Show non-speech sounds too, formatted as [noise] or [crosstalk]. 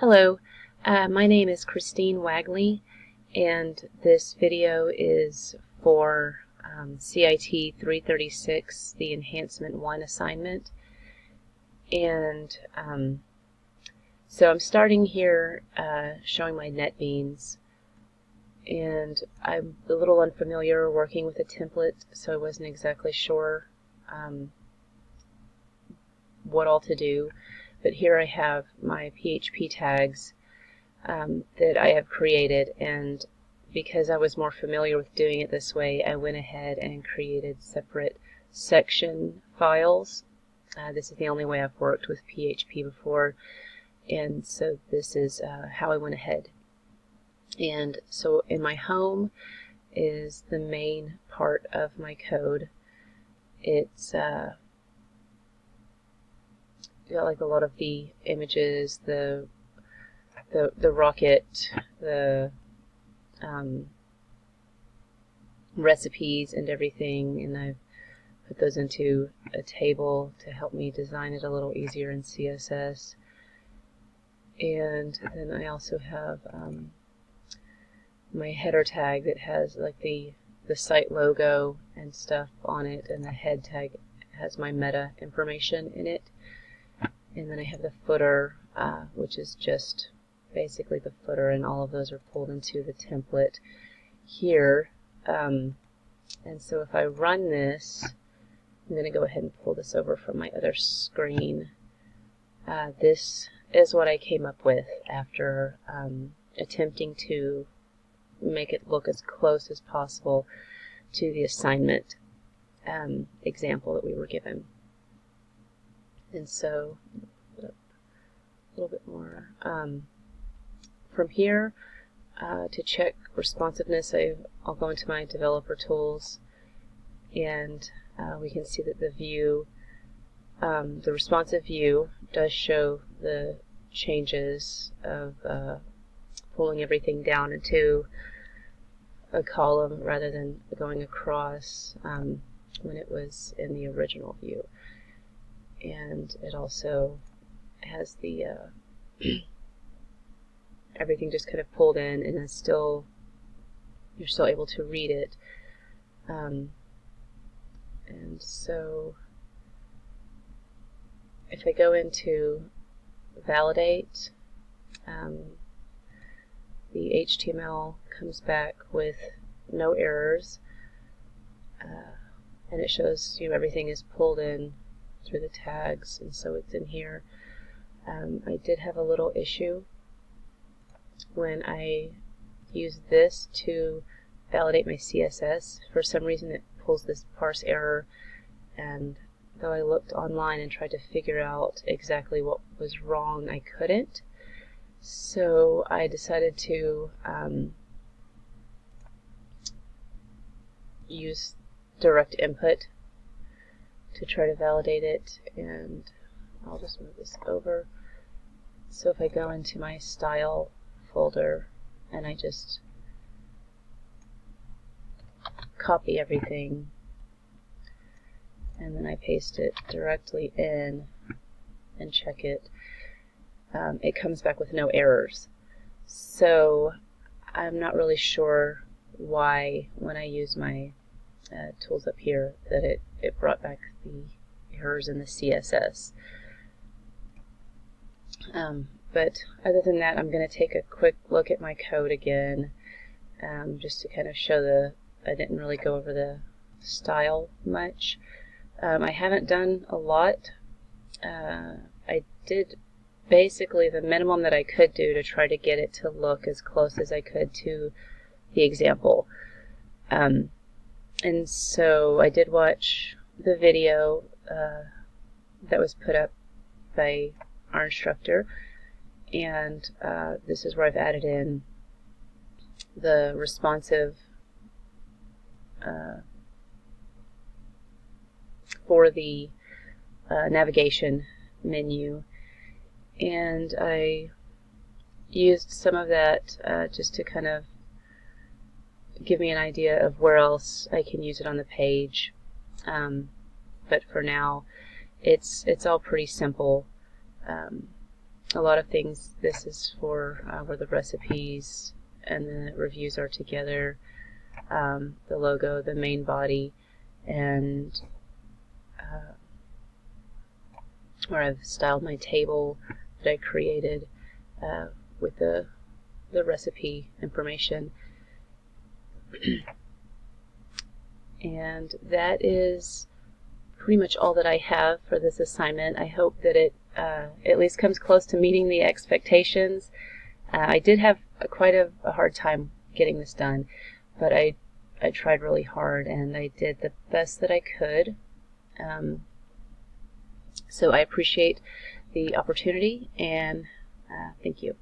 Hello, uh, my name is Christine Wagley and this video is for um, CIT 336, the Enhancement 1 assignment. And um, so I'm starting here uh, showing my NetBeans and I'm a little unfamiliar working with a template so I wasn't exactly sure um, what all to do but here I have my PHP tags um, that I have created and because I was more familiar with doing it this way I went ahead and created separate section files. Uh, this is the only way I've worked with PHP before and so this is uh, how I went ahead. And so in my home is the main part of my code. It's uh, got like a lot of the images, the the the rocket, the um, recipes and everything, and I've put those into a table to help me design it a little easier in CSS. And then I also have um, my header tag that has like the the site logo and stuff on it, and the head tag has my meta information in it. And then I have the footer, uh, which is just basically the footer, and all of those are pulled into the template here. Um, and so if I run this, I'm going to go ahead and pull this over from my other screen. Uh, this is what I came up with after um, attempting to make it look as close as possible to the assignment um, example that we were given. And so, a little bit more. Um, from here, uh, to check responsiveness, I, will go into my developer tools and uh, we can see that the view, um, the responsive view does show the changes of uh, pulling everything down into a column rather than going across um, when it was in the original view and it also has the uh, [clears throat] everything just kind of pulled in and it's still you're still able to read it. Um, and so if I go into validate um, the HTML comes back with no errors uh, and it shows you everything is pulled in through the tags and so it's in here. Um, I did have a little issue when I use this to validate my CSS. For some reason it pulls this parse error and though I looked online and tried to figure out exactly what was wrong, I couldn't. So I decided to um, use direct input to try to validate it and I'll just move this over. So if I go into my style folder and I just copy everything and then I paste it directly in and check it, um, it comes back with no errors. So I'm not really sure why when I use my uh, tools up here that it, it brought back the errors in the CSS. Um, but other than that, I'm going to take a quick look at my code again um, just to kind of show the, I didn't really go over the style much. Um, I haven't done a lot. Uh, I did basically the minimum that I could do to try to get it to look as close as I could to the example. Um, and so I did watch the video uh, that was put up by our instructor. And uh, this is where I've added in the responsive uh, for the uh, navigation menu. And I used some of that uh, just to kind of give me an idea of where else I can use it on the page. Um, but for now, it's it's all pretty simple. Um, a lot of things. This is for uh, where the recipes and the reviews are together. Um, the logo, the main body, and uh, where I've styled my table that I created uh, with the the recipe information. [clears throat] and that is pretty much all that I have for this assignment. I hope that it uh, at least comes close to meeting the expectations. Uh, I did have a, quite a, a, hard time getting this done, but I I tried really hard and I did the best that I could. Um, so I appreciate the opportunity and uh, thank you.